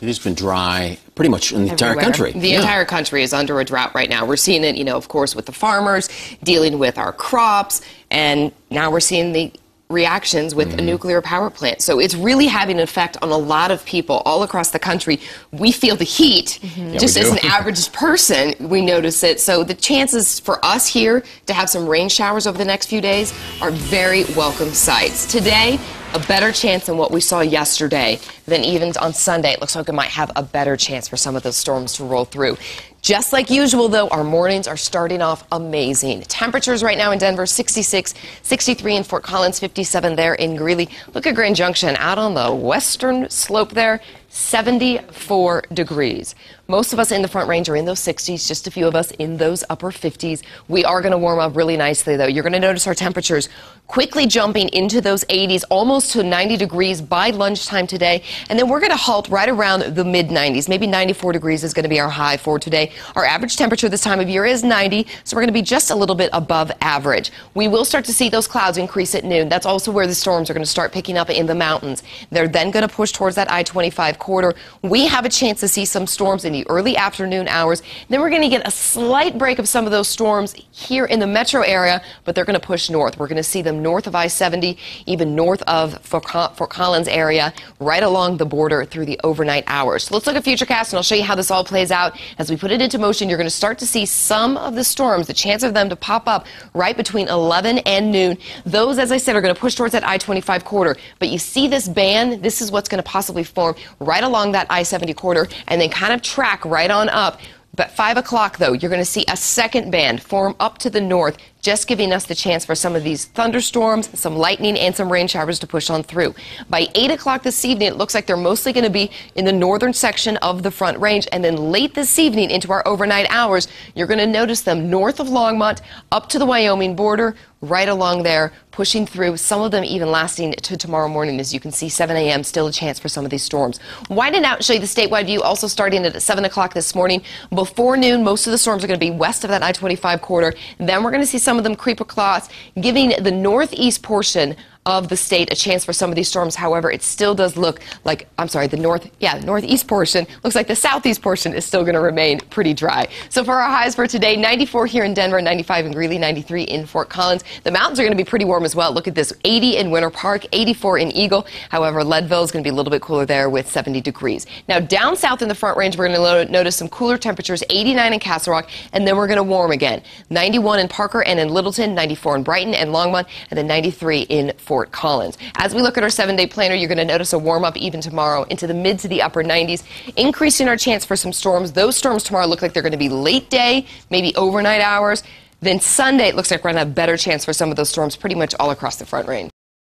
It has been dry pretty much in the Everywhere. entire country. The Yeah. entire country is under a drought right now. We're seeing it, you know, of course, with the farmers dealing with our crops, and now we're seeing the reactions with Mm-hmm. a nuclear power plant. So it's really having an effect on a lot of people all across the country. We feel the heat just as an average person. We notice it. So the chances for us here to have some rain showers over the next few days are very welcome sights. Today, a better chance than what we saw yesterday. Than even on Sunday, it looks like we might have a better chance for some of those storms to roll through. Just like usual, though, our mornings are starting off amazing. Temperatures right now in Denver 66, 63 in Fort Collins, 57 there in Greeley. Look at Grand Junction out on the western slope there. 74 degrees. Most of us in the front range are in those 60s, just a few of us in those upper 50s. We are going to warm up really nicely, though. You're going to notice our temperatures quickly jumping into those 80s, almost to 90 degrees by lunchtime today. And then we're going to halt right around the mid 90s. Maybe 94 degrees is going to be our high for today. Our average temperature this time of year is 90, so we're going to be just a little bit above average. We will start to see those clouds increase at noon. That's also where the storms are going to start picking up in the mountains. They're then going to push towards that I 25 corridor. We have a chance to see some storms in the early afternoon hours. Then we're going to get a slight break of some of those storms here in the metro area, but they're going to push north. We're going to see them north of I 70, even north of Fort Fort Collins area, right along the border through the overnight hours. So let's look at Futurecast and I'll show you how this all plays out. As we put it into motion, you're going to start to see some of the storms, the chance of them to pop up right between 11 and noon. Those, as I said, are going to push towards that I 25 corridor. But you see this band, this is what's going to possibly form right along that I 70 corridor and then kind of track right on up. But 5 o'clock, though, you're going to see a second band form up to the north, just giving us the chance for some of these thunderstorms, some lightning, and some rain showers to push on through. By 8 o'clock this evening, it looks like they're mostly going to be in the northern section of the front range. And then late this evening into our overnight hours, you're going to notice them north of Longmont, up to the Wyoming border, right along there, pushing through, some of them even lasting to tomorrow morning. As you can see, 7 a.m., still a chance for some of these storms. Widen out show you the statewide view, also starting at 7 o'clock this morning. Before noon, most of the storms are going to be west of that I 25 corridor. Then we're going to see some of them creep across, giving the northeast portion of the state a chance for some of these storms. However, it still does look like, I'm sorry, the north, yeah, the northeast portion looks like the southeast portion is still going to remain pretty dry. So for our highs for today, 94 here in Denver, 95 in Greeley, 93 in Fort Collins. The mountains are going to be pretty warm as well. Look at this, 80 in Winter Park, 84 in Eagle. However, Leadville is going to be a little bit cooler there with 70 degrees. Now down south in the front range, we're going to notice some cooler temperatures, 89 in Castle Rock, and then we're going to warm again. 91 in Parker and in Littleton, 94 in Brighton and Longmont, and then 93 in Fort Collins. As we look at our seven day planner, you're going to notice a warm up even tomorrow into the mid to the upper 90s, increasing our chance for some storms. Those storms tomorrow look like they're going to be late day, maybe overnight hours. Then Sunday, it looks like we're going to have a better chance for some of those storms pretty much all across the front range.